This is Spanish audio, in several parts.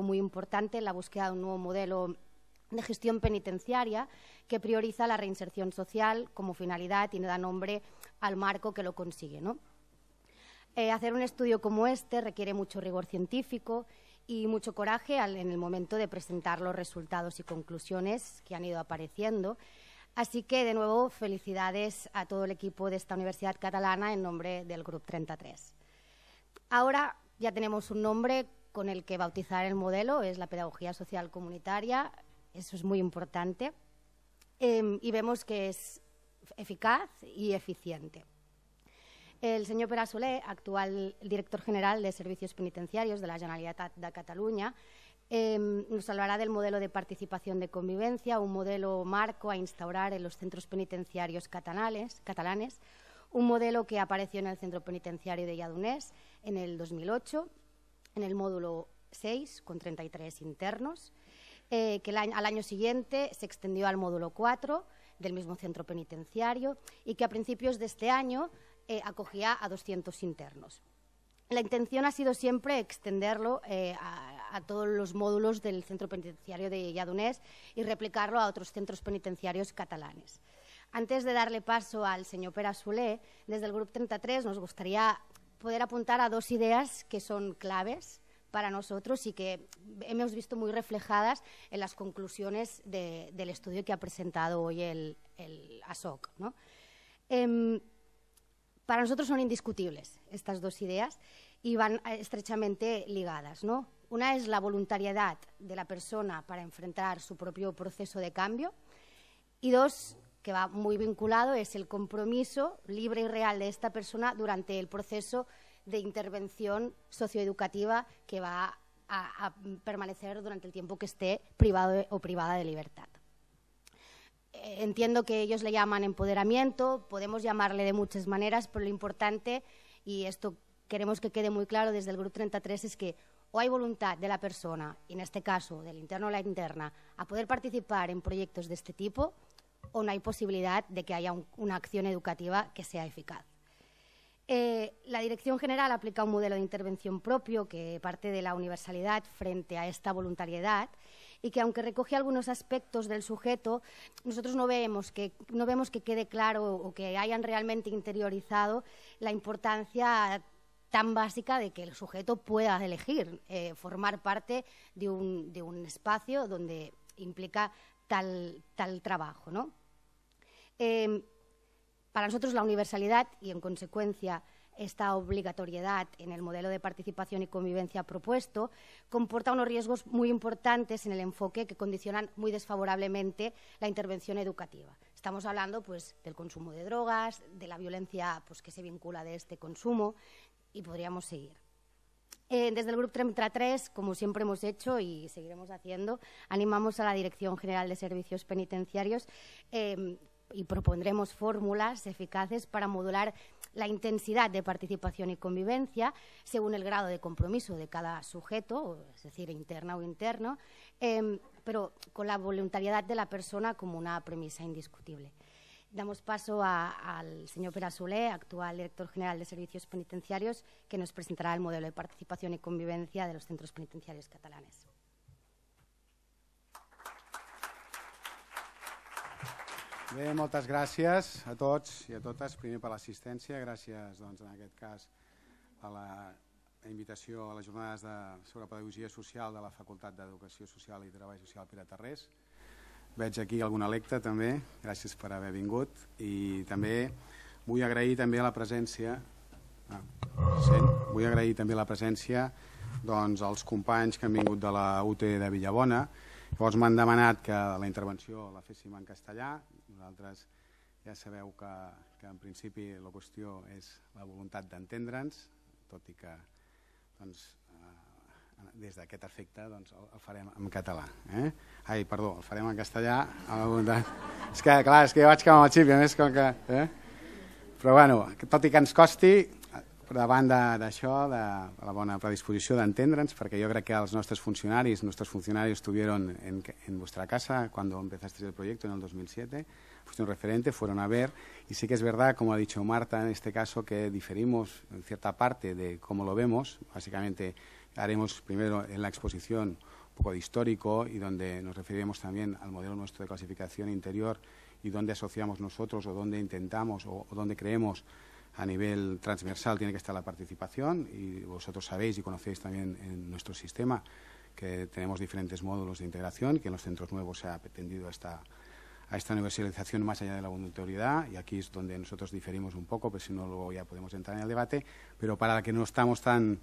muy importante en la búsqueda de un nuevo modelo de gestión penitenciaria que prioriza la reinserción social como finalidad y da nombre al marco que lo consigue. ¿no? Eh, hacer un estudio como este requiere mucho rigor científico y mucho coraje en el momento de presentar los resultados y conclusiones que han ido apareciendo. Así que, de nuevo, felicidades a todo el equipo de esta Universidad Catalana en nombre del Grupo 33. Ahora ya tenemos un nombre con el que bautizar el modelo, es la pedagogía social comunitaria, eso es muy importante, em, y vemos que es eficaz y eficiente. El señor Pere actual director general de Servicios Penitenciarios de la Generalitat de Cataluña, em, nos hablará del modelo de participación de convivencia, un modelo marco a instaurar en los centros penitenciarios catalanes, catalanes un modelo que apareció en el centro penitenciario de Yadunés en el 2008, en el módulo 6, con 33 internos, eh, que al año siguiente se extendió al módulo 4 del mismo centro penitenciario y que a principios de este año eh, acogía a 200 internos. La intención ha sido siempre extenderlo eh, a, todos los módulos del centro penitenciario de Yadunés y replicarlo a otros centros penitenciarios catalanes. Antes de darle paso al señor Pera Solé, desde el Grupo 33 nos gustaría poder apuntar a dos ideas que son claves para nosotros y que hemos visto muy reflejadas en las conclusiones del estudio que ha presentado hoy el, ASOC. Em, para nosotros son indiscutibles estas dos ideas y van eh, estrechamente ligadas. Una es la voluntariedad de la persona para enfrentar su propio proceso de cambio y dos, que va muy vinculado, es el compromiso libre y real de esta persona durante el proceso de intervención socioeducativa que va a, permanecer durante el tiempo que esté privado o privada de libertad. Eh, entiendo que ellos le llaman empoderamiento, podemos llamarle de muchas maneras, pero lo importante, y esto queremos que quede muy claro desde el Grupo 33, es que o hay voluntad de la persona, en este caso del interno o la interna, a poder participar en proyectos de este tipo, o no hay posibilidad de que haya una acción educativa que sea eficaz. Eh, la Dirección General aplica un modelo de intervención propio que parte de la universalidad frente a esta voluntariedad y que aunque recoge algunos aspectos del sujeto, nosotros no vemos que, no vemos que quede claro o que hayan realmente interiorizado la importancia tan básica de que el sujeto pueda elegir eh, formar parte de un, de un, espacio donde implica tal, tal trabajo. ¿no? Eh, para nosotros la universalidad y, en consecuencia, esta obligatoriedad en el modelo de participación y convivencia propuesto comporta unos riesgos muy importantes en el enfoque que condicionan muy desfavorablemente la intervención educativa. Estamos hablando pues, del consumo de drogas, de la violencia pues, que se vincula de este consumo y podríamos seguir. Eh, desde el Grupo 33, como siempre hemos hecho y seguiremos haciendo, animamos a la Dirección General de Servicios Penitenciarios eh, y propondremos fórmulas eficaces para modular la intensidad de participación y convivencia según el grado de compromiso de cada sujeto, es decir, interna o interno, em, pero con la voluntariedad de la persona como una premisa indiscutible. Damos paso al señor Pera Solé, actual director general de Servicios Penitenciarios, que nos presentará el modelo de participación y convivencia de los centros penitenciarios catalanes. Bé, moltes gràcies a tots i a totes, primer per l'assistència, gràcies doncs, en aquest cas a la invitació a les jornades de, sobre pedagogia social de la Facultat d'Educació Social i Treball Social Pere Tarrés. Veig aquí algun electe també, gràcies per haver vingut i també vull agrair també la presència ah, sent, vull agrair també la presència doncs, als companys que han vingut de la UT de Villabona. Llavors m'han demanat que la intervenció la féssim en castellà vosaltres ja sabeu que, que en principi la qüestió és la voluntat d'entendre'ns, tot i que doncs, eh, des d'aquest efecte doncs, el, farem en català. Eh? Ai, perdó, el farem en castellà la voluntat. És que, clar, és que jo vaig amb el xip, a més com que... Eh? Però bueno, tot i que ens costi, davant d'això, de, de la bona predisposició d'entendre'ns, perquè jo crec que els nostres funcionaris, nuestros funcionarios estuvieron en, en vuestra casa cuando empezasteis el proyecto en el 2007, fuiste un referente, fueron a ver, y sí que es verdad, como ha dicho Marta en este caso, que diferimos en cierta parte de cómo lo vemos, básicamente haremos primero en la exposición un poco de histórico y donde nos referiremos también al modelo nuestro de clasificación interior y dónde asociamos nosotros o dónde intentamos o, o dónde creemos a nivel transversal tiene que estar la participación y vosotros sabéis y conocéis también en nuestro sistema que tenemos diferentes módulos de integración, que en los centros nuevos se ha pretendido esta, a esta universalización más allá de la voluntariedad y aquí es donde nosotros diferimos un poco, pues si no luego ya podemos entrar en el debate, pero para que no estamos tan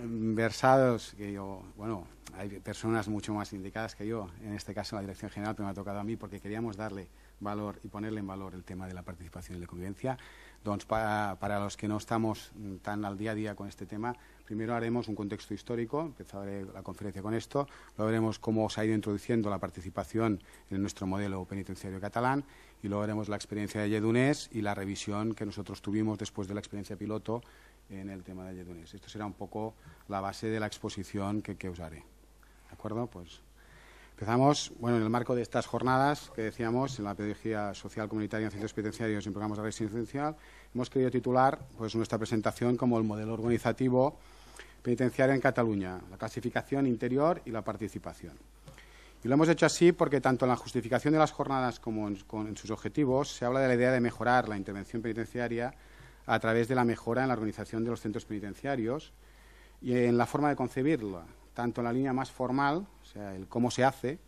versados, que yo, bueno, hay personas mucho más indicadas que yo, en este caso la Dirección General, pero me ha tocado a mí porque queríamos darle valor y ponerle en valor el tema de la participación y la convivencia. Doncs para, para, los que no estamos tan al día a día con este tema, primero haremos un contexto histórico, empezaré la conferencia con esto, luego veremos cómo se ha ido introduciendo la participación en nuestro modelo penitenciario catalán y luego veremos la experiencia de Yedunés y la revisión que nosotros tuvimos después de la experiencia piloto en el tema de Yedunés. Esto será un poco la base de la exposición que, que os haré. ¿De acuerdo? Pues Empezamos, bueno, en el marco de estas jornadas que decíamos, en la pedagogía social comunitaria en centros penitenciarios y en programas de residencial, hemos querido titular pues, nuestra presentación como el modelo organizativo penitenciario en Cataluña, la clasificación interior y la participación. Y lo hemos hecho así porque tanto en la justificación de las jornadas como en, en sus objetivos se habla de la idea de mejorar la intervención penitenciaria a través de la mejora en la organización de los centros penitenciarios y en la forma de concebirla, tanto en la línea más formal, o sea, el cómo se hace,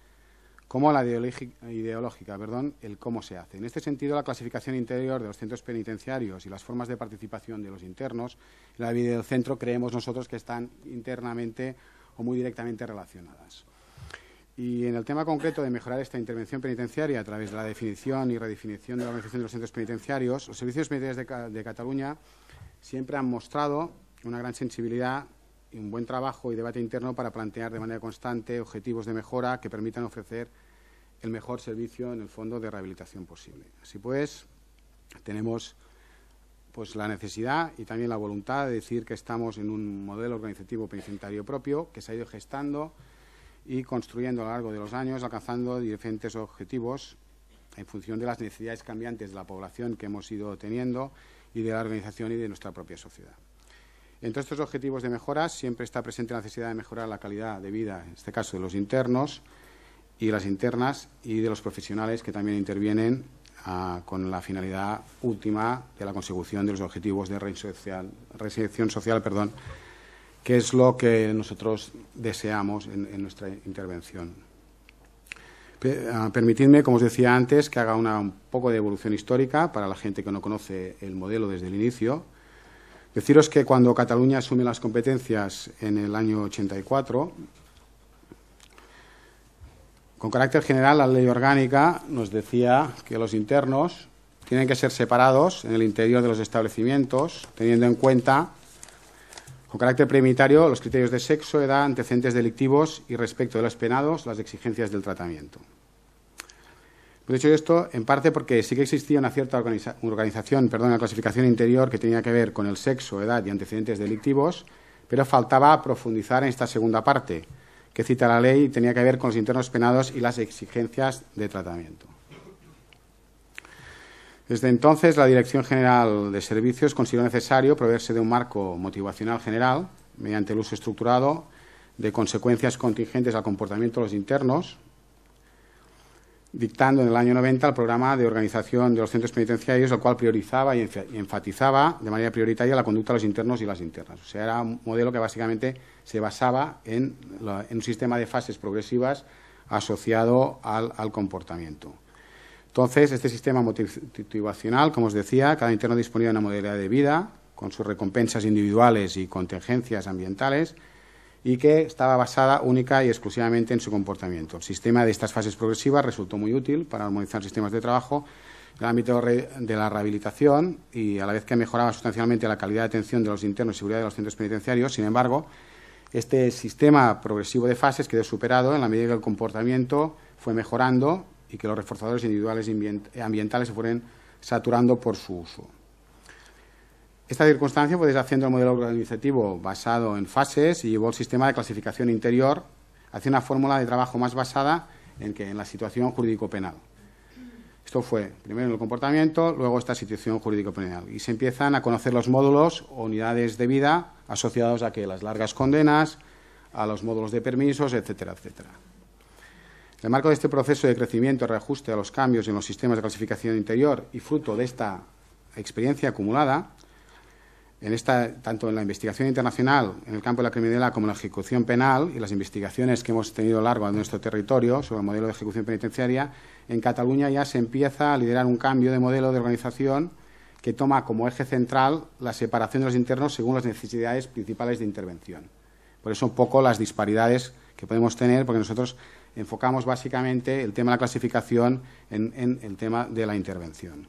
como la ideológica, perdón, el cómo se hace. En este sentido, la clasificación interior de los centros penitenciarios y las formas de participación de los internos en la vida del centro creemos nosotros que están internamente o muy directamente relacionadas. Y en el tema concreto de mejorar esta intervención penitenciaria a través de la definición y redefinición de la organización de los centros penitenciarios, los servicios penitenciarios de, de Cataluña siempre han mostrado una gran sensibilidad un buen trabajo y debate interno para plantear de manera constante objetivos de mejora que permitan ofrecer el mejor servicio en el fondo de rehabilitación posible. Así pues, tenemos pues la necesidad y también la voluntad de decir que estamos en un modelo organizativo penitenciario propio que se ha ido gestando y construyendo a lo largo de los años, alcanzando diferentes objetivos en función de las necesidades cambiantes de la población que hemos ido teniendo y de la organización y de nuestra propia sociedad. Entre estos objetivos de mejora siempre está presente la necesidad de mejorar la calidad de vida, en este caso de los internos y las internas y de los profesionales que también intervienen uh, con la finalidad última de la consecución de los objetivos de reinserción social, perdón, que es lo que nosotros deseamos en, en nuestra intervención. Uh, permitidme, como os decía antes, que haga una, un poco de evolución histórica para la gente que no conoce el modelo desde el inicio Deciros que cuando Cataluña asume las competencias en el año 84, con carácter general, la ley orgánica nos decía que los internos tienen que ser separados en el interior de los establecimientos, teniendo en cuenta, con carácter prioritario, los criterios de sexo, edad, antecedentes delictivos y respecto de los penados, las exigencias del tratamiento. He dicho esto en parte porque sí que existía una cierta organiza organización, perdón, una clasificación interior que tenía que ver con el sexo, edad y antecedentes delictivos, pero faltaba profundizar en esta segunda parte que cita la ley y tenía que ver con los internos penados y las exigencias de tratamiento. Desde entonces, la Dirección General de Servicios consideró necesario proveerse de un marco motivacional general mediante el uso estructurado de consecuencias contingentes al comportamiento de los internos, dictando en el año 90 el programa de organización de los centros penitenciarios, el cual priorizaba y enfatizaba de manera prioritaria la conducta de los internos y las internas. O sea, era un modelo que básicamente se basaba en, un sistema de fases progresivas asociado al, al, comportamiento. Entonces, este sistema motivacional, como os decía, cada interno disponía de una modalidad de vida, con sus recompensas individuales y contingencias ambientales, y que estaba basada única y exclusivamente en su comportamiento. El sistema de estas fases progresivas resultó muy útil para armonizar sistemas de trabajo en el ámbito de la rehabilitación y a la vez que mejoraba sustancialmente la calidad de atención de los internos y seguridad de los centros penitenciarios, sin embargo, este sistema progresivo de fases quedó superado en la medida que el comportamiento fue mejorando y que los reforzadores individuales ambientales se fueron saturando por su uso. Esta circunstancia puede ir haciendo el modelo organizativo basado en fases y llevó el sistema de clasificación interior hacia una fórmula de trabajo más basada en, que, en la situación jurídico-penal. Esto fue primero el comportamiento, luego esta situación jurídico-penal. Y se empiezan a conocer los módulos o unidades de vida asociados a que las largas condenas, a los módulos de permisos, etcétera, etcétera. En el marco de este proceso de crecimiento reajuste a los cambios en los sistemas de clasificación interior y fruto de esta experiencia acumulada, en esta, tanto en la investigación internacional, en el campo de la criminalidad, como en la ejecución penal y las investigaciones que hemos tenido a lo largo de nuestro territorio sobre el modelo de ejecución penitenciaria, en Cataluña ya se empieza a liderar un cambio de modelo de organización que toma como eje central la separación de los internos según las necesidades principales de intervención. Por eso un poco las disparidades que podemos tener, porque nosotros enfocamos básicamente el tema de la clasificación en, en el tema de la intervención.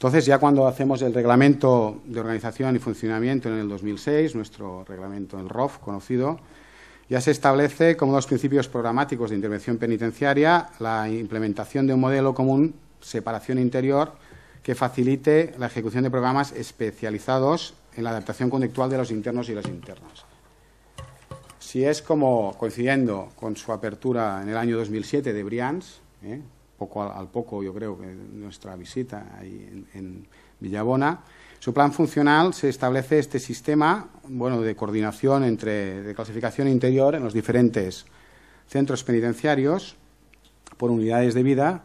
Entonces, ya cuando hacemos el reglamento de organización y funcionamiento en el 2006, nuestro reglamento, el ROF conocido, ya se establece como los principios programáticos de intervención penitenciaria la implementación de un modelo común, separación interior, que facilite la ejecución de programas especializados en la adaptación conductual de los internos y las internas. Si es como coincidiendo con su apertura en el año 2007 de Brians, ¿eh? Poco al, poco, yo creo, que nuestra visita ahí en, Villabona. Su plan funcional se establece este sistema bueno, de coordinación entre de clasificación interior en los diferentes centros penitenciarios por unidades de vida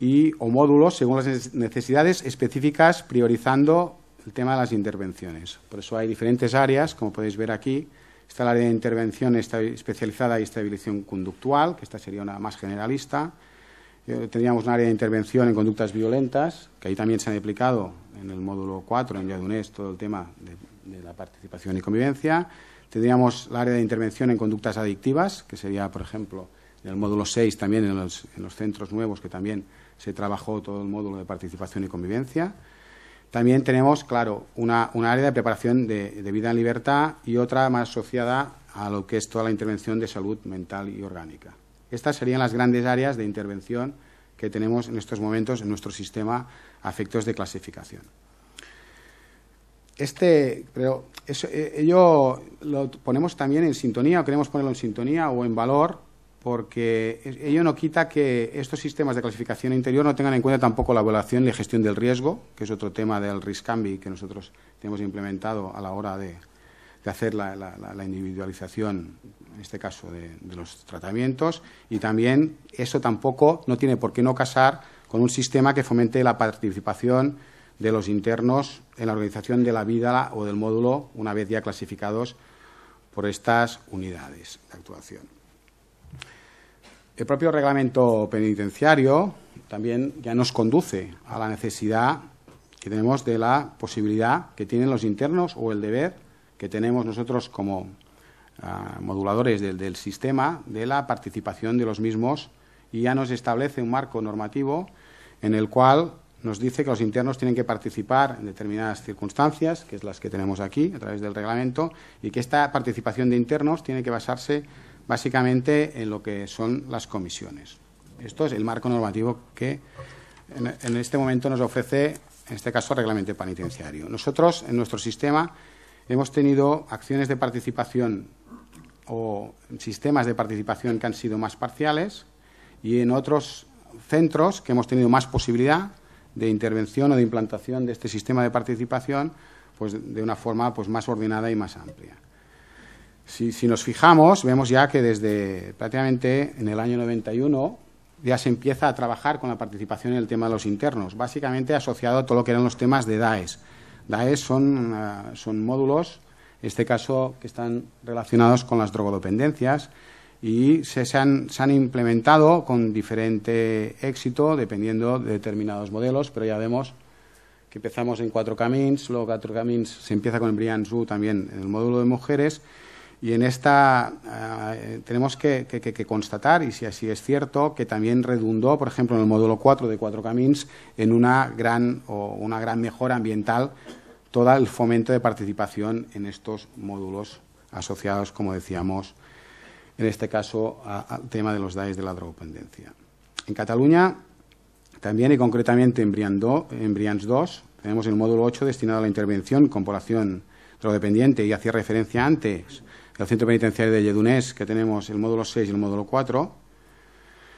y o módulos según las necesidades específicas priorizando el tema de las intervenciones. Por eso hay diferentes áreas, como podéis ver aquí. Está el área de intervención especializada y estabilización conductual, que esta sería una más generalista. Eh, teníamos un área de intervención en conductas violentas, que ahí también se han aplicado en el módulo 4, en Yadunés, todo el tema de, la participación y convivencia. Tendríamos el área de intervención en conductas adictivas, que sería, por ejemplo, en el módulo 6 también en los, centros nuevos, que también se trabajó todo el módulo de participación y convivencia. También tenemos, claro, una, área de preparación de, de, vida en libertad y otra más asociada a lo que es toda la intervención de salud mental y orgánica. Estas serían las grandes áreas de intervención que tenemos en estos momentos en nuestro sistema a efectos de clasificación. Este, pero eso, eh, ello lo ponemos también en sintonía, o queremos ponerlo en sintonía o en valor, porque ello no quita que estos sistemas de clasificación interior no tengan en cuenta tampoco la evaluación y la gestión del riesgo, que es otro tema del RISCAMBI que nosotros tenemos implementado a la hora de, hacer la, la, individualización en este caso de, los tratamientos, y también eso tampoco no tiene por qué no casar con un sistema que fomente la participación de los internos en la organización de la vida o del módulo una vez ya clasificados por estas unidades de actuación. El propio reglamento penitenciario también ya nos conduce a la necesidad que tenemos de la posibilidad que tienen los internos o el deber que tenemos nosotros como moduladores del, sistema de la participación de los mismos y ya nos establece un marco normativo en el cual nos dice que los internos tienen que participar en determinadas circunstancias, que es las que tenemos aquí a través del reglamento, y que esta participación de internos tiene que basarse básicamente en lo que son las comisiones. Esto es el marco normativo que en, en este momento nos ofrece, en este caso, el reglamento penitenciario. Nosotros, en nuestro sistema, hemos tenido acciones de participación o sistemas de participación que han sido más parciales y en otros centros que hemos tenido más posibilidad de intervención o de implantación de este sistema de participación pues de una forma pues más ordenada y más amplia. Si, si, nos fijamos, vemos ya que desde prácticamente en el año 91 ya se empieza a trabajar con la participación en el tema de los internos, básicamente asociado a todo lo que eran los temas de DAES. DAES son, uh, son módulos este caso que están relacionados con las drogodependencias y se, han, implementado con diferente éxito dependiendo de determinados modelos, pero ya vemos que empezamos en cuatro caminos, luego cuatro caminos se empieza con el Zoo también en el módulo de mujeres y en esta eh, tenemos que, constatar, y si así es cierto, que también redundó, por ejemplo, en el módulo 4 de Cuatro Caminos, en una gran, o una gran mejora ambiental todo el fomento de participación en estos módulos asociados, como decíamos, en este caso al tema de los DAEs de la drogodependencia. En Cataluña, también y concretamente en, Brians 2, Tenemos el módulo 8 destinado a la intervención con población drogodependiente y hacía referencia antes el centro penitenciario de Yedunés, que tenemos el módulo 6 y el módulo 4.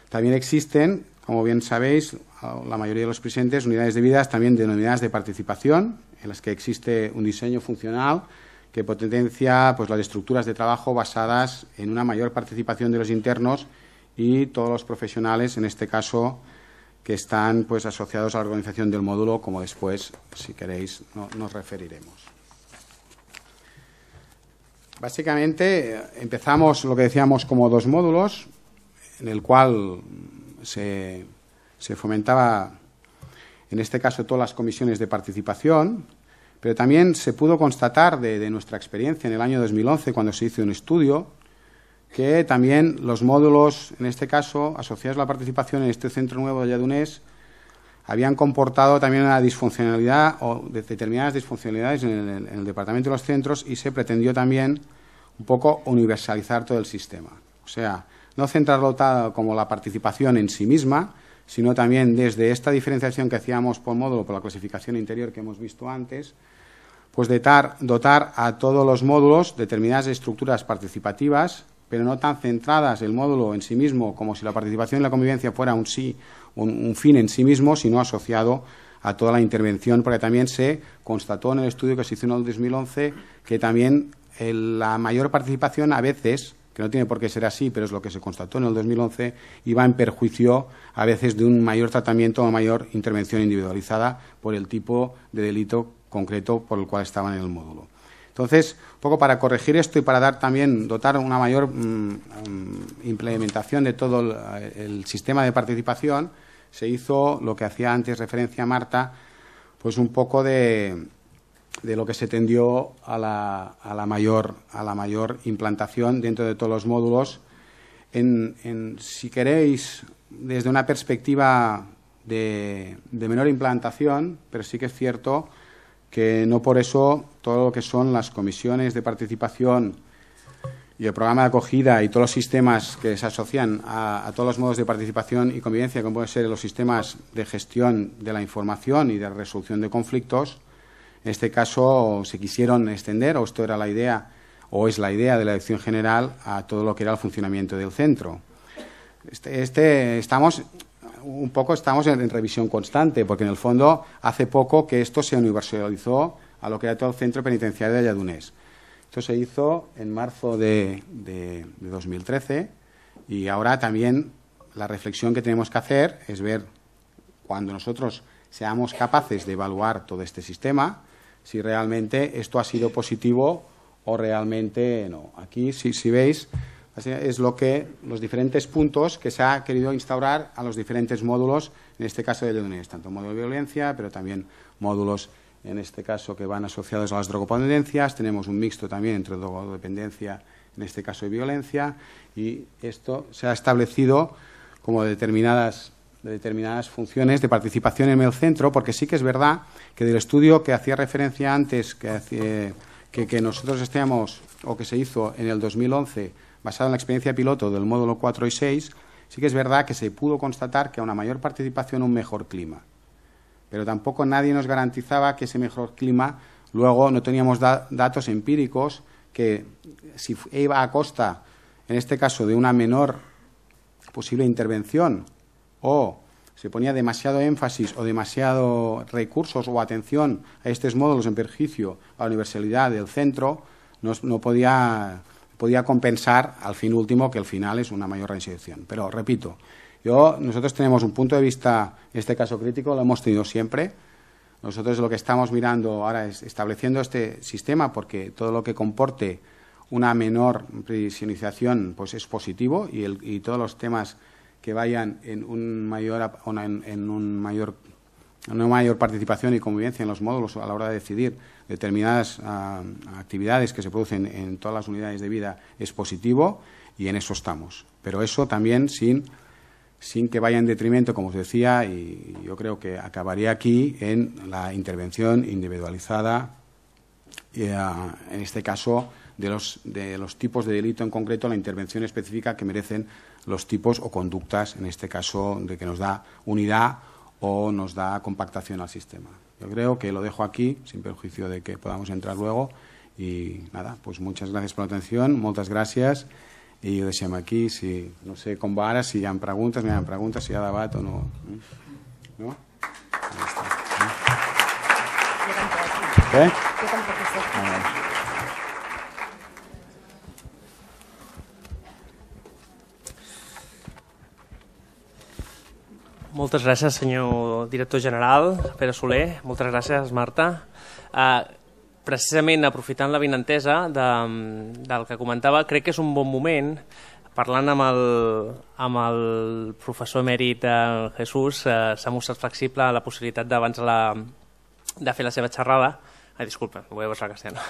También existen, como bien sabéis, la mayoría de los presentes, unidades de vidas también denominadas de participación, en las que existe un diseño funcional que potencia pues, las estructuras de trabajo basadas en una mayor participación de los internos y todos los profesionales, en este caso, que están pues, asociados a la organización del módulo, como después, si queréis, nos referiremos. Básicamente empezamos lo que decíamos como dos módulos, en el cual se, fomentaba, en este caso, todas las comisiones de participación, pero también se pudo constatar de, nuestra experiencia en el año 2011, cuando se hizo un estudio, que también los módulos, en este caso, asociados a la participación en este centro nuevo de Yadunés, habían comportado también una disfuncionalidad o determinadas disfuncionalidades en el, departamento de los centros y se pretendió también un poco universalizar todo el sistema. O sea, no centrarlo como la participación en sí misma, sino también desde esta diferenciación que hacíamos por módulo, por la clasificación interior que hemos visto antes, pues dotar, dotar a todos los módulos determinadas estructuras participativas pero no tan centradas el módulo en sí mismo como si la participación y la convivencia fuera un sí, un, fin en sí mismo, sino asociado a toda la intervención, porque también se constató en el estudio que se hizo en el 2011 que también la mayor participación a veces, que no tiene por qué ser así, pero es lo que se constató en el 2011, iba en perjuicio a veces de un mayor tratamiento o mayor intervención individualizada por el tipo de delito concreto por el cual estaban en el módulo. Entonces, un poco para corregir esto y para dar también, dotar una mayor mm, mm, implementación de todo el, sistema de participación, se hizo lo que hacía antes referencia Marta, pues un poco de, lo que se tendió a la, mayor, a la mayor implantación dentro de todos los módulos. En, si queréis, desde una perspectiva de menor implantación, pero sí que es cierto que no por eso todo lo que son las comisiones de participación y el programa de acogida y todos los sistemas que se asocian a, todos los modos de participación y convivencia, como pueden ser los sistemas de gestión de la información y de resolución de conflictos, en este caso se quisieron extender, o esto era la idea, o es la idea de la dirección general, a todo lo que era el funcionamiento del centro. Este, este estamos un poco estamos en, revisión constante, porque en el fondo hace poco que esto se universalizó a lo que era todo el centro penitenciario de Ayadunés. Esto se hizo en marzo de, 2013 y ahora también la reflexión que tenemos que hacer es ver cuando nosotros seamos capaces de evaluar todo este sistema, si realmente esto ha sido positivo o realmente no. Aquí, si, veis, es lo que los diferentes puntos que se ha querido instaurar a los diferentes módulos, en este caso de Leones, tanto módulo de violencia, pero también módulos, en este caso, que van asociados a las drogodependencias. Tenemos un mixto también entre drogodependencia, en este caso de violencia, y esto se ha establecido como determinadas, determinadas funciones de participación en el centro, porque sí que es verdad que del estudio que hacía referencia antes, que, que, que nosotros estemos, o que se hizo en el 2011, basado en la experiencia piloto del módulo 4 y 6, sí que es verdad que se pudo constatar que a una mayor participación un mejor clima. Pero tampoco nadie nos garantizaba que ese mejor clima luego no teníamos datos empíricos que si iba a costa, en este caso, de una menor posible intervención o se ponía demasiado énfasis o demasiado recursos o atención a estos módulos en perjuicio a la universalidad del centro, no podía podía compensar al fin último que el final es una mayor reinserción. Pero repito, yo, nosotros tenemos un punto de vista, este caso crítico, lo hemos tenido siempre. Nosotros lo que estamos mirando ahora es estableciendo este sistema porque todo lo que comporte una menor previsionización pues es positivo y todos los temas que vayan en un mayor en un mayor una mayor participación y convivencia en los módulos a la hora de decidir determinadas ah, actividades que se producen en todas las unidades de vida es positivo y en eso estamos. Pero eso también sin, sin que vaya en detrimento, como os decía, y yo creo que acabaría aquí en la intervención individualizada, ah, en este caso, de los, de los tipos de delito en concreto, la intervención específica que merecen los tipos o conductas, en este caso, de que nos da unidad o nos da compactación al sistema. Yo creo que lo dejo aquí, sin perjuicio de que podamos entrar luego. Y nada, pues muchas gracias por la atención, muchas gracias. I ho deixem aquí, si, no sé com va ara, si hi ha preguntes, no hi ha preguntes, si hi ha debat o no. No? Ja està. Què? Jo tampoc ho sé. Moltes gràcies, senyor director general, Pere Soler. Moltes gràcies, Marta. Uh, precisament aprofitant la vinentesa de, del que comentava, crec que és un bon moment, parlant amb el, amb el professor emèrit eh, Jesús, eh, s'ha mostrat flexible a la possibilitat d'abans la, de fer la seva xerrada, Ay, disculpa, voy a pasar a castellano,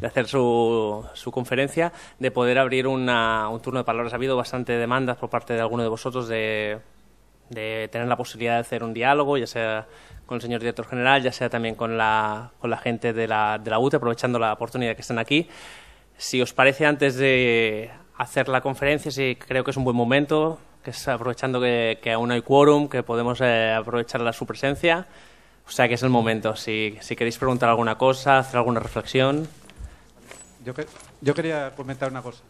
de hacer su, su conferencia, de poder abrir una, un turno de palabras. Ha habido bastante demandas por parte de alguno de vosotros de, de tener la posibilidad de hacer un diálogo, ya sea con el señor director general, ya sea también con la, con la gente de la, de la UTE, aprovechando la oportunidad que están aquí. Si os parece, antes de hacer la conferencia, sí creo que es un buen momento, que es aprovechando que, que aún hay quórum, que podemos eh, aprovechar la, su presencia. O sea que es el momento. Si, si queréis preguntar alguna cosa, hacer alguna reflexión. Yo, que- yo quería comentar una cosa.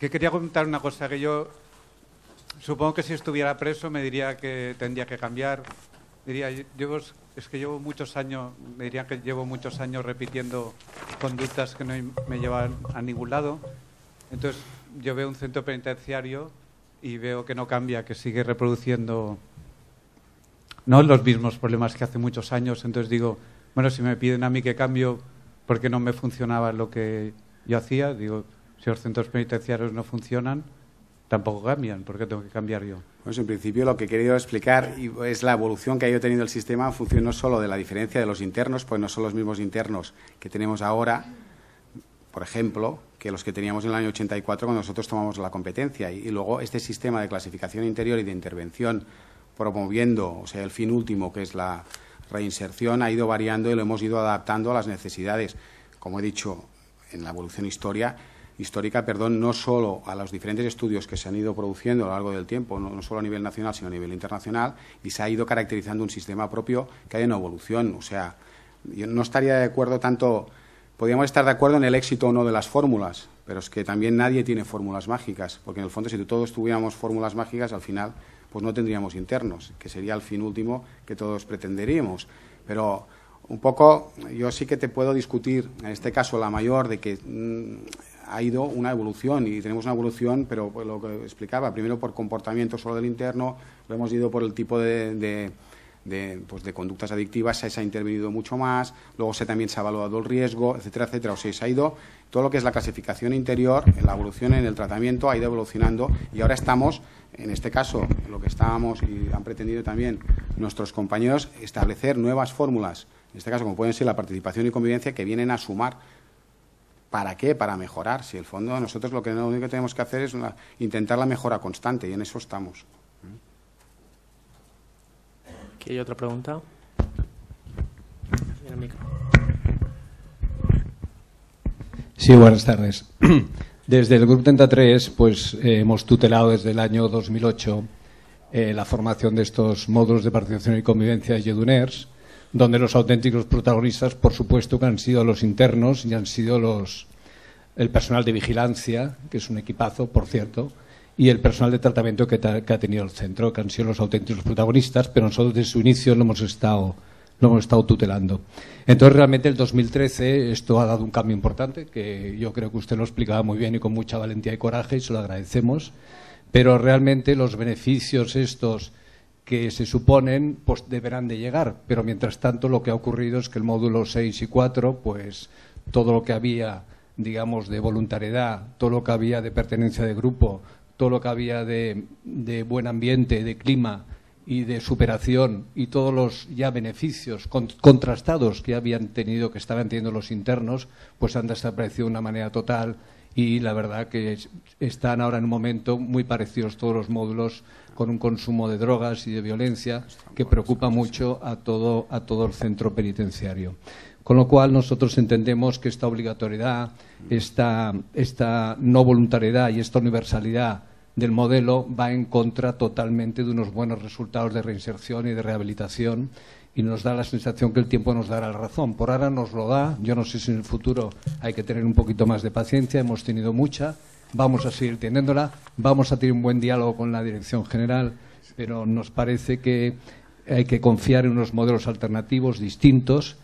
Que quería comentar una cosa que yo supongo que si estuviera preso me diría que tendría que cambiar. Diría, llevo, es que llevo muchos años, me diría que llevo muchos años repitiendo conductas que no me llevan a ningún lado. Entonces yo veo un centro penitenciario y veo que no cambia, que sigue reproduciendo no los mismos problemas que hace muchos años. Entonces digo, bueno, si me piden a mí que cambio porque no me funcionaba lo que yo hacía, digo, si los centros penitenciarios no funcionan, tampoco cambian, ¿por qué tengo que cambiar yo? Pues en principio lo que he querido explicar es la evolución que ha ido teniendo el sistema en función no solo de la diferencia de los internos, pues no son los mismos internos que tenemos ahora, por ejemplo, que los que teníamos en el año 84 cuando nosotros tomamos la competencia. Y luego este sistema de clasificación interior y de intervención promoviendo, o sea, el fin último, que es la reinserción, ha ido variando y lo hemos ido adaptando a las necesidades. Como he dicho, en la evolución historia, histórica, perdón, no solo a los diferentes estudios que se han ido produciendo a lo largo del tiempo, no, solo a nivel nacional, sino a nivel internacional, y se ha ido caracterizando un sistema propio que hay una evolución. O sea, yo no estaría de acuerdo tanto, podríamos estar de acuerdo en el éxito o no de las fórmulas, pero es que también nadie tiene fórmulas mágicas, porque en el fondo si todos tuviéramos fórmulas mágicas, al final pues no tendríamos internos, que sería el fin último que todos pretenderíamos. Pero un poco, yo sí que te puedo discutir, en este caso la mayor, de que mm, ha ido una evolución y tenemos una evolución, pero lo que explicaba, primero por comportamiento solo del interno, lo hemos ido por el tipo de, pues, de conductas adictivas, se ha intervenido mucho más, luego se, también se ha evaluado el riesgo, etcétera, etcétera. O sea, se ha ido todo lo que es la clasificación interior, la evolución en el tratamiento ha ido evolucionando y ahora estamos, en este caso, lo que estábamos y han pretendido también nuestros compañeros, establecer nuevas fórmulas, en este caso como pueden ser la participación y convivencia, que vienen a sumar ¿Para qué? Para mejorar. Si el fondo nosotros lo que lo único que tenemos que hacer es una- intentar la mejora constante y en eso estamos. ¿Aquí hay otra pregunta? Viene el micro. Sí, buenas tardes. Desde el Grupo 33 pues, eh, hemos tutelado desde el año 2008 eh, la formación de estos módulos de participación y convivencia de Jeduners, donde los auténticos protagonistas, por supuesto, que han sido los internos y han sido los, el personal de vigilancia, que es un equipazo, por cierto, y el personal de tratamiento que, ha tenido el centro, que han sido los auténticos protagonistas, pero nosotros desde su inicio lo hemos estado, lo hemos estado tutelando. Entonces, realmente, el 2013 esto ha dado un cambio importante, que yo creo que usted lo explicaba muy bien y con mucha valentía y coraje, y se lo agradecemos, pero realmente los beneficios estos que se suponen pues deberán de llegar, pero mientras tanto lo que ha ocurrido es que el módulo 6 y 4, pues todo lo que había, digamos, de voluntariedad, todo lo que había de pertenencia de grupo, todo lo que había de, buen ambiente, de clima y de superación y todos los ya beneficios con- contrastados que habían tenido, que estaban teniendo los internos, pues han desaparecido de una manera total y la verdad que es- están ahora en un momento muy parecidos todos los módulos con un consumo de drogas y de violencia que preocupa mucho a todo, a todo el centro penitenciario. Con lo cual nosotros entendemos que esta obligatoriedad, esta, esta no voluntariedad y esta universalidad del modelo va en contra totalmente de unos buenos resultados de reinserción y de rehabilitación y nos da la sensación que el tiempo nos dará la razón. Por ahora nos lo da, yo no sé si en el futuro hay que tener un poquito más de paciencia, hemos tenido mucha, vamos a seguir teniéndola, vamos a tener un buen diálogo con la Dirección General, pero nos parece que hay que confiar en unos modelos alternativos distintos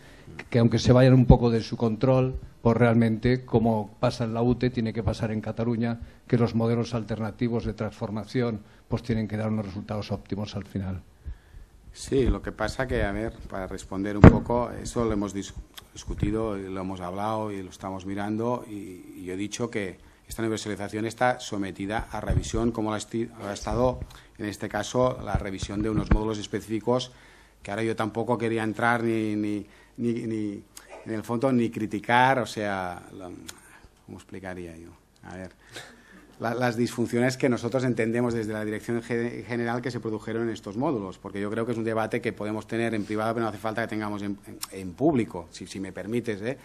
que aunque se vayan un poco de su control, pues realmente, como pasa en la UTE, tiene que pasar en Cataluña, que los modelos alternativos de transformación pues tienen que dar unos resultados óptimos al final. Sí, lo que pasa que, a ver, para responder un poco, eso lo hemos discutido, y lo hemos hablado y lo estamos mirando y, yo he dicho que esta universalización está sometida a revisión, como ha estado, en este caso, la revisión de unos módulos específicos que ahora yo tampoco quería entrar ni, ni ni, ni, en el fondo ni criticar, o sea, ¿cómo explicaría yo? A ver, las disfunciones que nosotros entendemos desde la dirección general que se produjeron en estos módulos, porque yo creo que es un debate que podemos tener en privado, pero no hace falta que tengamos en, público, si, si, me permites, ¿eh?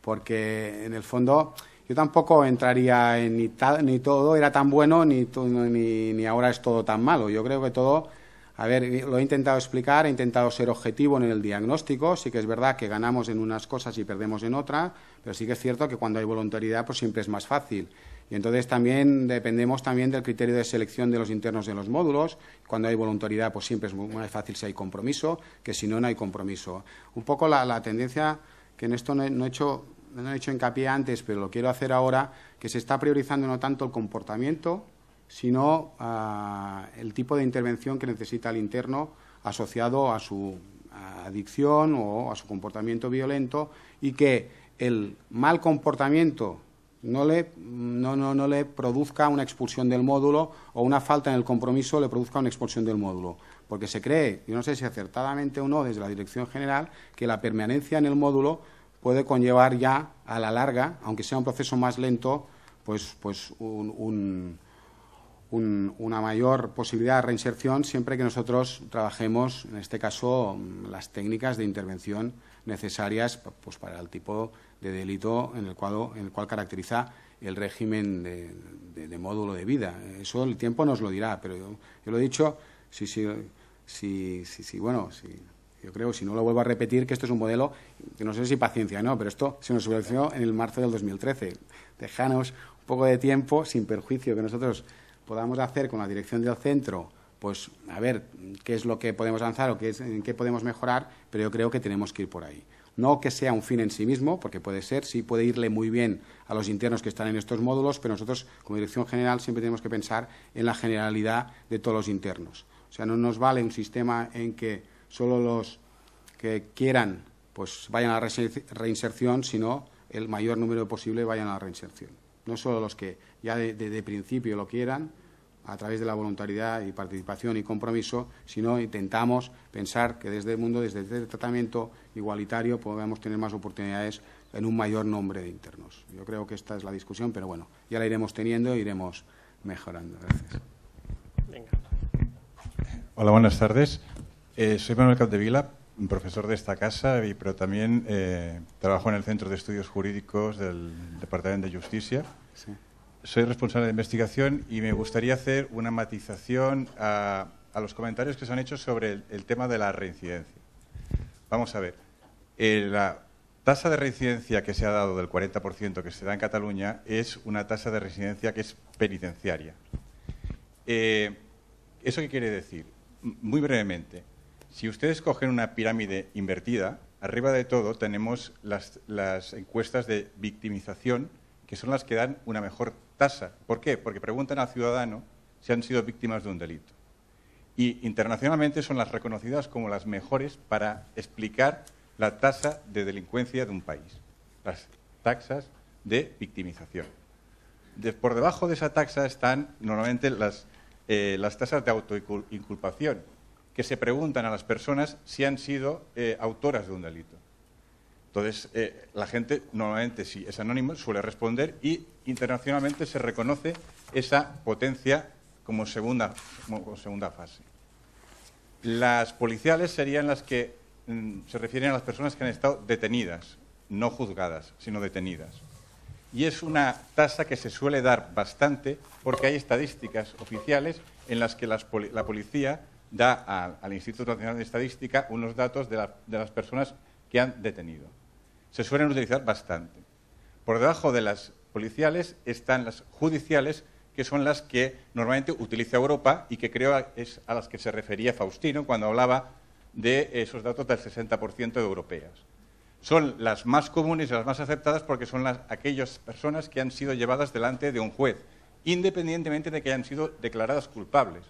porque en el fondo yo tampoco entraría en ni, ni todo era tan bueno ni, ni, ni ahora es todo tan malo. Yo creo que todo a ver, lo he intentado explicar, he intentado ser objetivo en el diagnóstico. Sí que es verdad que ganamos en unas cosas y perdemos en otras, pero sí que es cierto que cuando hay voluntariedad, pues siempre es más fácil. Y entonces también dependemos también del criterio de selección de los internos de los módulos. Cuando hay voluntariedad, pues siempre es más fácil si hay compromiso, que si no, no hay compromiso. Un poco la, tendencia, que en esto no he, hecho, no he hecho hincapié antes, pero lo quiero hacer ahora, que se está priorizando no tanto el comportamiento, sino ah, el tipo de intervención que necesita el interno asociado a su adicción o a su comportamiento violento y que el mal comportamiento no le, no, no, no le produzca una expulsión del módulo o una falta en el compromiso le produzca una expulsión del módulo. Porque se cree, yo no sé si acertadamente o no desde la Dirección General, que la permanencia en el módulo puede conllevar ya a la larga, aunque sea un proceso más lento, pues, pues un una mayor posibilidad de reinserción siempre que nosotros trabajemos, en este caso, las técnicas de intervención necesarias pues, para el tipo de delito en el cual, en el cual caracteriza el régimen de, módulo de vida. Eso el tiempo nos lo dirá, pero yo, lo he dicho, sí, sí, sí, sí, bueno, sí, yo creo, si no lo vuelvo a repetir, que esto es un modelo, que no sé si paciencia no, pero esto se nos subvencionó en el marzo del 2013. Dejanos un poco de tiempo, sin perjuicio que nosotros podamos hacer con la dirección del centro, pues a ver qué es lo que podemos avanzar o qué es, en qué podemos mejorar, pero yo creo que tenemos que ir por ahí. No que sea un fin en sí mismo, porque puede ser, sí puede irle muy bien a los internos que están en estos módulos, pero nosotros, como dirección general, siempre tenemos que pensar en la generalidad de todos los internos. O sea, no nos vale un sistema en que solo los que quieran pues vayan a la reinserción, sino el mayor número posible vayan a la reinserción. No solo los que ya de, principio lo quieran, a través de la voluntariedad y participación y compromiso, sino intentamos pensar que desde el mundo, desde el tratamiento igualitario, podamos tener más oportunidades en un mayor nombre de internos. Yo creo que esta es la discusión, pero bueno, ya la iremos teniendo e iremos mejorando. Gracias. Hola, buenas tardes. Eh, soy Manuel Capdevila, profesor de esta casa, pero también eh, trabajo en el Centro de Estudios Jurídicos del Departamento de Justicia. Sí soy responsable de investigación y me gustaría hacer una matización a, los comentarios que se han hecho sobre el, tema de la reincidencia. Vamos a ver, eh, la tasa de reincidencia que se ha dado del 40% que se da en Cataluña es una tasa de reincidencia que es penitenciaria. Eh, ¿Eso qué quiere decir? Muy brevemente, si ustedes cogen una pirámide invertida, arriba de todo tenemos las, encuestas de victimización, que son las que dan una mejor tasa. ¿Por qué? Porque preguntan al ciudadano si han sido víctimas de un delito. Y internacionalmente son las reconocidas como las mejores para explicar la tasa de delincuencia de un país, las taxas de victimización. por debajo de esa taxa están normalmente las, eh, las tasas de autoinculpación, que se preguntan a las personas si han sido eh, autoras de un delito. Entonces, eh, la gente normalmente, si es anónimo, suele responder y internacionalmente se reconoce esa potencia como segunda, como segunda fase. Las policiales serían las que mm, se refieren a las personas que han estado detenidas, no juzgadas, sino detenidas. y es una tasa que se suele dar bastante porque hay estadísticas oficiales en las que las la policía da al Instituto Nacional de Estadística unos datos de, las personas que han detenido. Se suelen utilizar bastante. Por debajo de las policiales están las judiciales, que son las que normalmente utiliza Europa y que creo es a las que se refería Faustino cuando hablaba de esos datos del 60% de europeas. Son las más comunes y las más aceptadas porque son las, aquellas personas que han sido llevadas delante de un juez, independientemente de que hayan sido declaradas culpables,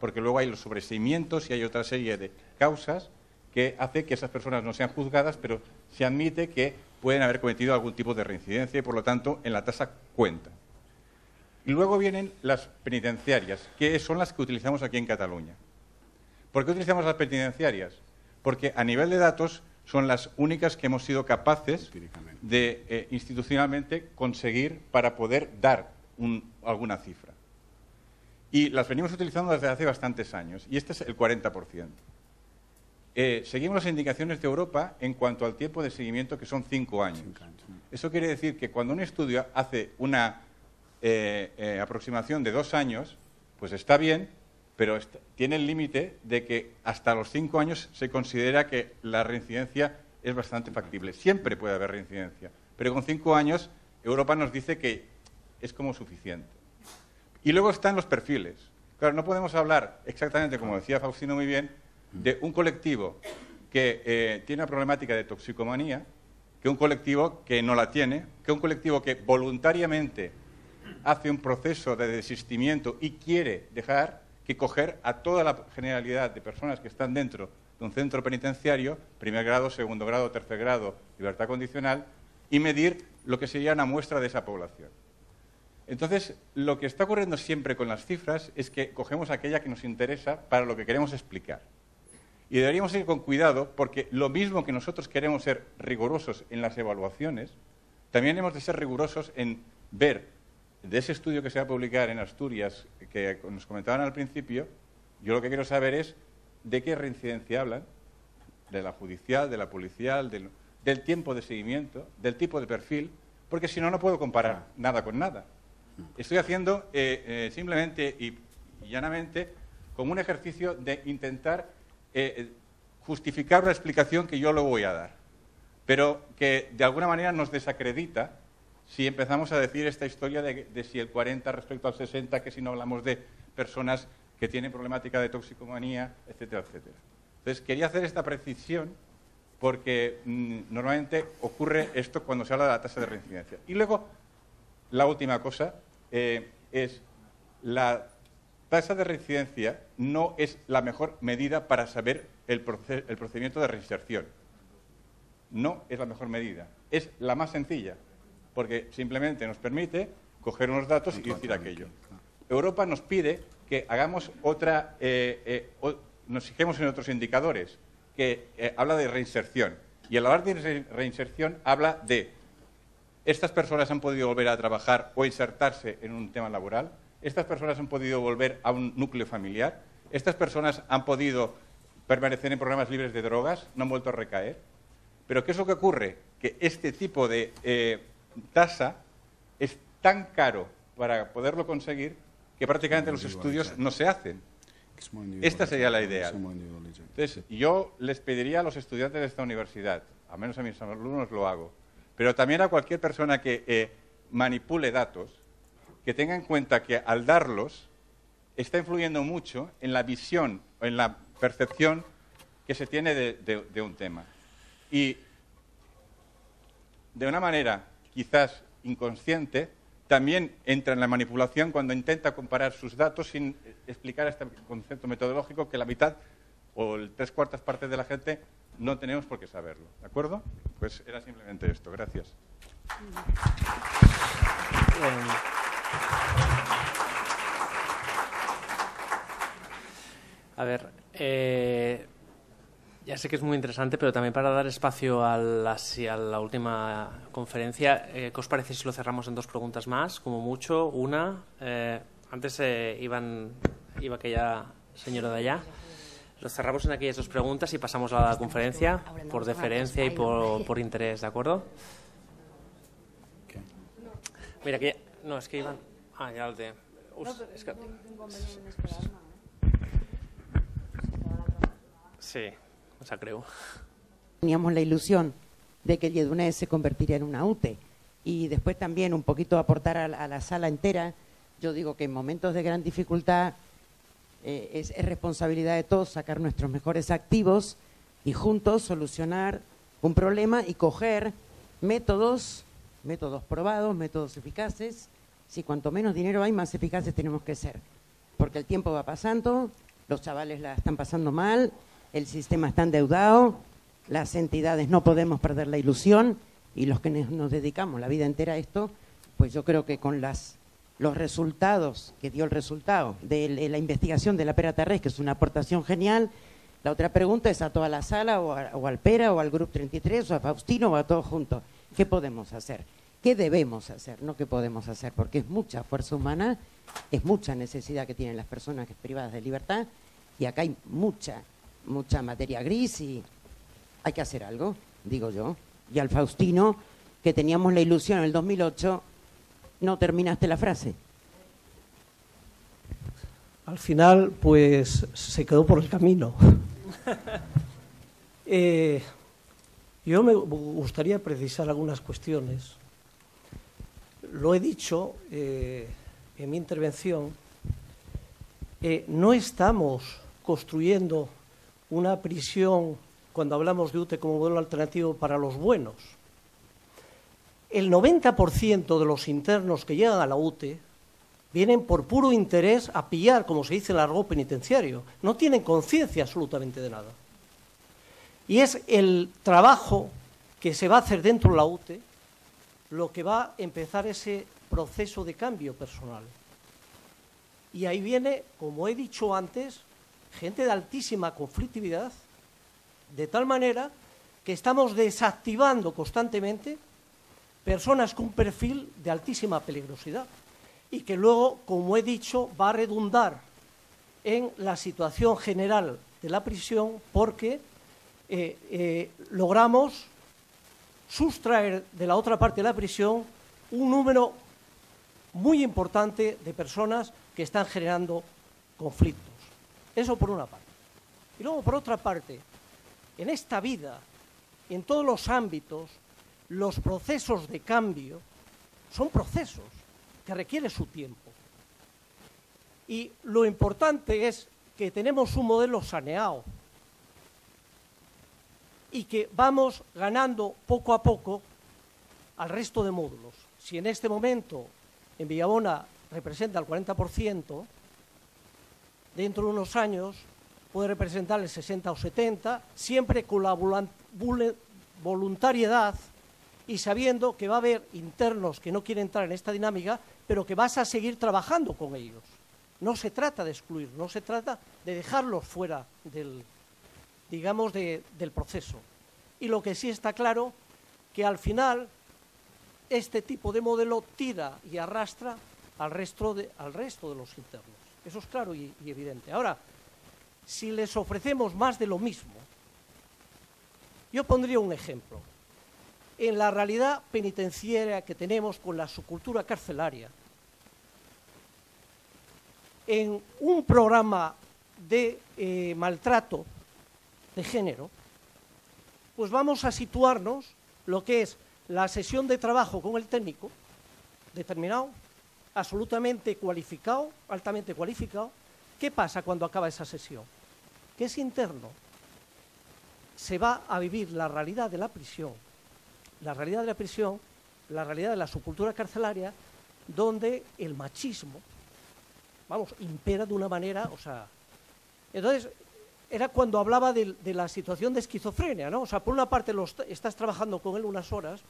porque luego hay los sobreseimientos y hay otra serie de causas que hace que esas personas no sean juzgadas, pero se admite que pueden haber cometido algún tipo de reincidencia y, por lo tanto, en la tasa cuenta. Y luego vienen las penitenciarias, que son las que utilizamos aquí en Cataluña. ¿Por qué utilizamos las penitenciarias? Porque a nivel de datos son las únicas que hemos sido capaces de eh, institucionalmente conseguir para poder dar alguna cifra. Y las venimos utilizando desde hace bastantes años, y este es el 40%. Eh, seguimos las indicaciones de Europa en cuanto al tiempo de seguimiento, que son cinco años. Eso quiere decir que cuando un estudio hace una eh, eh, aproximación de dos años, pues está bien, pero tiene el límite de que hasta los cinco años se considera que la reincidencia es bastante factible. Siempre puede haber reincidencia, pero con cinco años Europa nos dice que es como suficiente. Y luego están los perfiles. Claro, no podemos hablar exactamente, como decía Faustino muy bien, de un colectivo que eh, tiene una problemática de toxicomanía, que un colectivo que no la tiene, que un colectivo que voluntariamente hace un proceso de desistimiento y quiere dejar que coger a toda la generalidad de personas que están dentro de un centro penitenciario, primer grado, segundo grado, tercer grado, libertad condicional, y medir lo que sería una muestra de esa población. Entonces, lo que está ocurriendo siempre con las cifras es que cogemos aquella que nos interesa para lo que queremos explicar. Y deberíamos ir con cuidado porque lo mismo que nosotros queremos ser rigurosos en las evaluaciones, también hemos de ser rigurosos en ver de ese estudio que se va a publicar en Asturias, que nos comentaban al principio, yo lo que quiero saber es de qué reincidencia hablan, de la judicial, de la policial, del, tiempo de seguimiento, del tipo de perfil, porque si no, no puedo comparar nada con nada. Estoy haciendo eh, eh, simplemente y llanamente como un ejercicio de intentar eh, justificar una explicación que yo lo voy a dar, pero que de alguna manera nos desacredita si empezamos a decir esta historia de, si el 40 respecto al 60, que si no hablamos de personas que tienen problemática de toxicomanía, etcétera, etcétera. Entonces, quería hacer esta precisión porque mm, normalmente ocurre esto cuando se habla de la tasa de reincidencia. Y luego, la última cosa eh, es la tasa de reincidencia no es la mejor medida para saber el, procedimiento de reinserción. No es la mejor medida. Es la más sencilla, porque simplemente nos permite coger unos datos y decir aquello. Europa nos pide que hagamos otra, eh, eh, nos fijemos en otros indicadores, que eh, habla de reinserción. Y al hablar de reinserción habla de estas personas han podido volver a trabajar o insertarse en un tema laboral, estas personas han podido volver a un núcleo familiar, estas personas han podido permanecer en programas libres de drogas, no han vuelto a recaer. Pero ¿qué es lo que ocurre? Que este tipo de eh, tasa es tan caro para poderlo conseguir que prácticamente los estudios no se hacen. Esta sería la idea. Entonces, yo les pediría a los estudiantes de esta universidad, al menos a mis alumnos lo hago, pero también a cualquier persona que eh, manipule datos, que tenga en cuenta que al darlos está influyendo mucho en la visión, o en la percepción que se tiene de, un tema. Y de una manera quizás inconsciente, también entra en la manipulación cuando intenta comparar sus datos sin explicar este concepto metodológico que la mitad o el tres cuartas partes de la gente no tenemos por qué saberlo. ¿De acuerdo? Pues era simplemente esto. Gracias. A ver, eh, ya sé que es muy interesante, pero también para dar espacio a la, última conferencia, eh, ¿qué os parece si lo cerramos en dos preguntas más, como mucho? Una, eh, antes iban, iba aquella señora de allá. Lo cerramos en aquellas dos preguntas y pasamos a la conferencia por deferencia y por, por interés, ¿de acuerdo? Mira, que... No, és que Ivan... Ah, ja el té. Uf, és que... Sí, em sap greu. Teníamos la ilusión de que el Yedunés se convertiría en una UTE y después también un poquito aportar a la, a la sala entera. Yo digo que en momentos de gran dificultad eh, es, es responsabilidad de todos sacar nuestros mejores activos y juntos solucionar un problema y coger métodos, métodos probados, métodos eficaces. Si cuanto menos dinero hay, más eficaces tenemos que ser. Porque el tiempo va pasando, los chavales la están pasando mal, el sistema está endeudado, las entidades no podemos perder la ilusión y los que nos- nos dedicamos la vida entera a esto, pues yo creo que con las, los resultados que dio el resultado de la investigación de la Pera Tarrés, que es una aportación genial, la otra pregunta es a toda la sala o, a- o al Pera o al Grupo 33 o a Faustino o a todos juntos. ¿Qué podemos hacer? ¿Qué debemos hacer? No qué podemos hacer, porque es mucha fuerza humana, es mucha necesidad que tienen las personas privadas de libertad y acá hay mucha, mucha materia gris y hay que hacer algo, digo yo. Y al Faustino, que teníamos la ilusión en el 2008, no terminaste la frase. Al final, pues se quedó por el camino. Eh, yo me gustaría precisar algunas cuestiones. Lo he dicho eh, en mi intervención. eh, no estamos construyendo una prisión, cuando hablamos de UTE como modelo alternativo para los buenos. El 90% de los internos que llegan a la UTE vienen por puro interés a pillar, como se dice en el argot penitenciario. No tienen conciencia absolutamente de nada. Y es el trabajo que se va a hacer dentro de la UTE lo que va a empezar ese proceso de cambio personal. Y ahí viene, como he dicho antes, gente de altísima conflictividad, de tal manera que estamos desactivando constantemente personas con un perfil de altísima peligrosidad y que luego, como he dicho, va a redundar en la situación general de la prisión porque eh, eh, logramos sustraer de la otra parte de la prisión un número muy importante de personas que están generando conflictos. Eso por una parte. Y luego, por otra parte, en esta vida, en todos los ámbitos, los procesos de cambio son procesos que requieren su tiempo. Y lo importante es que tenemos un modelo saneado y que vamos ganando poco a poco al resto de módulos. Si en este momento en Villabona representa el 40%, dentro de unos años puede representar el 60 o 70, siempre con la voluntariedad y sabiendo que va a haber internos que no quieren entrar en esta dinámica, pero que vas a seguir trabajando con ellos. No se trata de excluir, no se trata de dejarlos fuera del, digamos, de- del proceso. Y lo que sí está claro, que al final este tipo de modelo tira y arrastra al resto de, al resto de los internos. Eso es claro y evidente. Ahora, si les ofrecemos más de lo mismo, yo pondría un ejemplo. En la realidad penitenciaria que tenemos con la subcultura carcelaria, en un programa de eh, maltrato de género, pues vamos a situarnos lo que es la sesión de trabajo con el técnico, determinado, absolutamente cualificado, altamente cualificado. ¿Qué pasa cuando acaba esa sesión? Que es interno. Se va a vivir la realidad de la prisión, la realidad de la prisión, la realidad de la subcultura carcelaria, donde el machismo, vamos, impera de una manera, o sea, entonces era cuando hablaba de, la situación de esquizofrenia, ¿no? O sea, por una parte estás trabajando con él unas horas,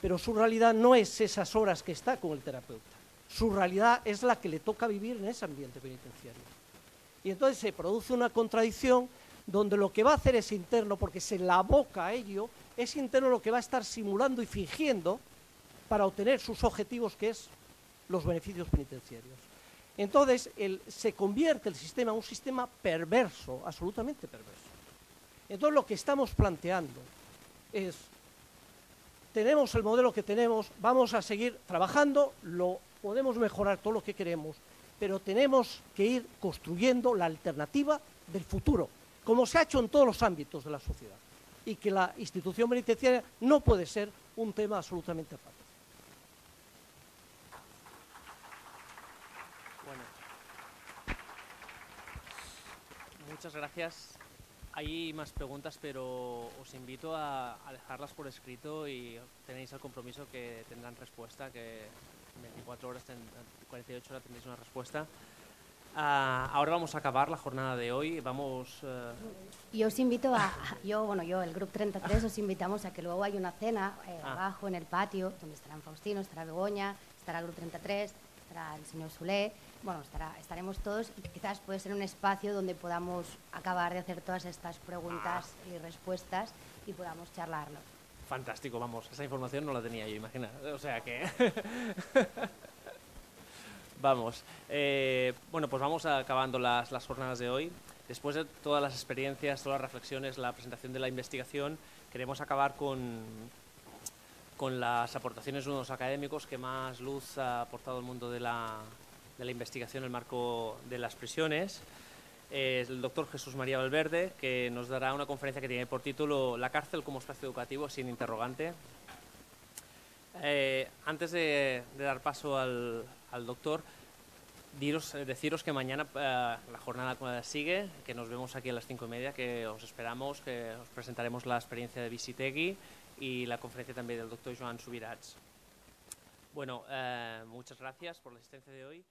pero su realidad no es esas horas que está con el terapeuta. Su realidad es la que le toca vivir en ese ambiente penitenciario. Y entonces se produce una contradicción donde lo que va a hacer ese interno, porque se la aboca a ello, ese interno lo que va a estar simulando y fingiendo para obtener sus objetivos, que es los beneficios penitenciarios. Entonces se convierte el sistema en un sistema perverso, absolutamente perverso. Entonces lo que estamos planteando es tenemos el modelo que tenemos, vamos a seguir trabajando, lo podemos mejorar todo lo que queremos, pero tenemos que ir construyendo la alternativa del futuro, como se ha hecho en todos los ámbitos de la sociedad, y que la institución penitenciaria no puede ser un tema absolutamente aparte. Muchas gracias. Hay más preguntas, pero os invito a, a, dejarlas por escrito y tenéis el compromiso que tendrán respuesta, que en 24 horas, en 48 horas tendréis una respuesta. Uh, ahora vamos a acabar la jornada de hoy. Vamos. Uh... Yo os invito a, yo, bueno, yo, el Grupo 33, os invitamos a que luego hay una cena eh, ah. abajo en el patio, donde estarán Faustino, estará Begoña, estará el Grupo 33, estará el señor Zulé, bueno, estará, estaremos todos y quizás puede ser un espacio donde podamos acabar de hacer todas estas preguntas ah. y respuestas y podamos charlarlo. Fantástico, vamos, esa información no la tenía yo, imagina. O sea que. vamos. Eh, bueno, pues vamos acabando las, jornadas de hoy. Después de todas las experiencias, todas las reflexiones, la presentación de la investigación, queremos acabar con, con las aportaciones de unos académicos que más luz ha aportado al mundo de la, investigación en el marco de las prisiones. Es el doctor Jesús María Valverde, que nos dará una conferencia que tiene por título La cárcel como espacio educativo sin interrogante. Eh, antes de, dar paso al, al doctor, diros, deciros que mañana eh, la jornada sigue, que nos vemos aquí a las cinco y media, que os esperamos, que os presentaremos la experiencia de Visitegui y la conferencia también del doctor Joan Subirats. Bueno, eh, muchas gracias por la asistencia de hoy.